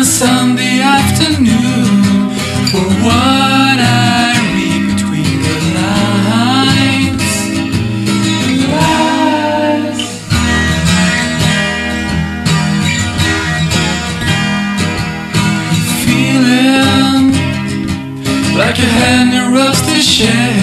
A Sunday afternoon for what I read between the lines. the Lies. Feeling like a hand in rusty shell.